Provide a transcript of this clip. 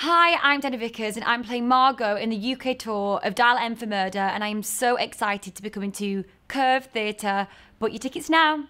Hi, I'm Diana Vickers, and I'm playing Margot in the UK tour of Dial M for Murder, and I am so excited to be coming to Curve Theatre. Book your tickets now.